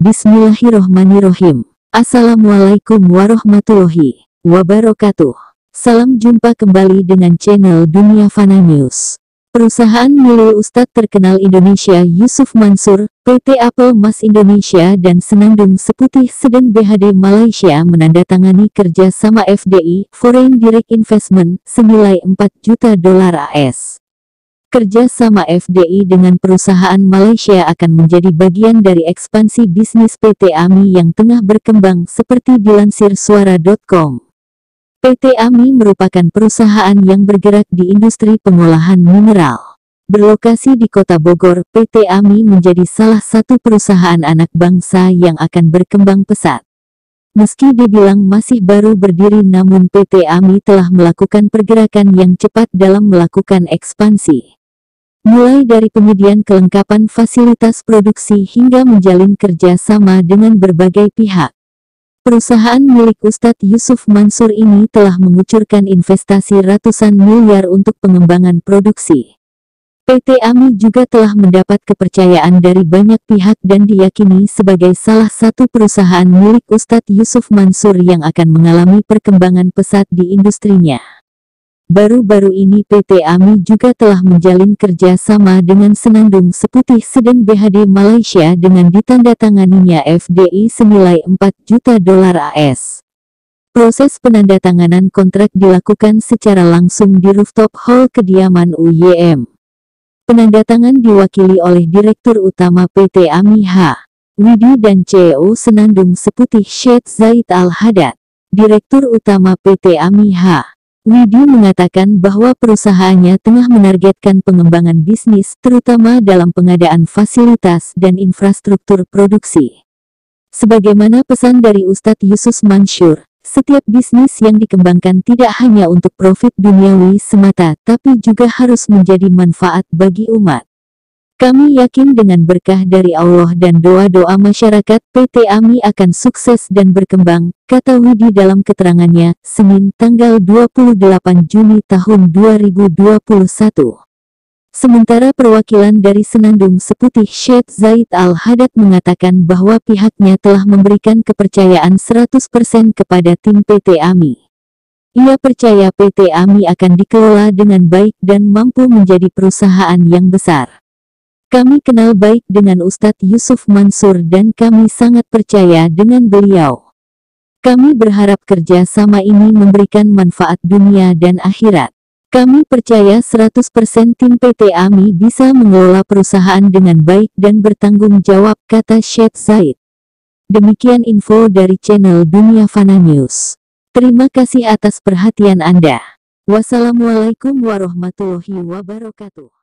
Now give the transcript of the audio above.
Bismillahirrohmanirrohim. Assalamualaikum warahmatullahi wabarakatuh. Salam jumpa kembali dengan channel Dunia Fana News. Perusahaan milik Ustadz terkenal Indonesia Yusuf Mansur, PT Apple Mas Indonesia dan Senandung Seputih Seden BHD Malaysia menandatangani kerja sama FDI, Foreign Direct Investment, senilai 4 juta dolar AS. Kerja sama FDI dengan perusahaan Malaysia akan menjadi bagian dari ekspansi bisnis PT AMI yang tengah berkembang seperti dilansir suara.com. PT AMI merupakan perusahaan yang bergerak di industri pengolahan mineral. Berlokasi di kota Bogor, PT AMI menjadi salah satu perusahaan anak bangsa yang akan berkembang pesat. Meski dibilang masih baru berdiri namun PT AMI telah melakukan pergerakan yang cepat dalam melakukan ekspansi mulai dari penyediaan kelengkapan fasilitas produksi hingga menjalin kerja sama dengan berbagai pihak. Perusahaan milik Ustadz Yusuf Mansur ini telah mengucurkan investasi ratusan miliar untuk pengembangan produksi. PT AMI juga telah mendapat kepercayaan dari banyak pihak dan diyakini sebagai salah satu perusahaan milik Ustadz Yusuf Mansur yang akan mengalami perkembangan pesat di industrinya. Baru-baru ini PT AMI juga telah menjalin kerjasama dengan Senandung Seputih Seden BHD Malaysia dengan ditandatanganinya FDI senilai 4 juta dolar AS. Proses penandatanganan kontrak dilakukan secara langsung di rooftop hall kediaman UYM. Penandatangan diwakili oleh Direktur Utama PT AMI H. Widi dan CEO Senandung Seputih Syed Zaid Al-Hadad. Direktur Utama PT AMI H. Widi mengatakan bahwa perusahaannya tengah menargetkan pengembangan bisnis terutama dalam pengadaan fasilitas dan infrastruktur produksi. Sebagaimana pesan dari Ustadz Yusuf Mansur, setiap bisnis yang dikembangkan tidak hanya untuk profit duniawi semata tapi juga harus menjadi manfaat bagi umat. Kami yakin dengan berkah dari Allah dan doa-doa masyarakat, PT AMI akan sukses dan berkembang, kata Widi dalam keterangannya, Senin tanggal 28 Juni tahun 2021. Sementara perwakilan dari Senandung Seputih Syed Zaid Al-Hadad mengatakan bahwa pihaknya telah memberikan kepercayaan 100% kepada tim PT AMI. Ia percaya PT AMI akan dikelola dengan baik dan mampu menjadi perusahaan yang besar. Kami kenal baik dengan Ustadz Yusuf Mansur dan kami sangat percaya dengan beliau. Kami berharap kerja sama ini memberikan manfaat dunia dan akhirat. Kami percaya 100% tim PT AMI bisa mengelola perusahaan dengan baik dan bertanggung jawab, kata Syed Zaid. Demikian info dari channel Dunia Fana News. Terima kasih atas perhatian Anda. Wassalamualaikum warahmatullahi wabarakatuh.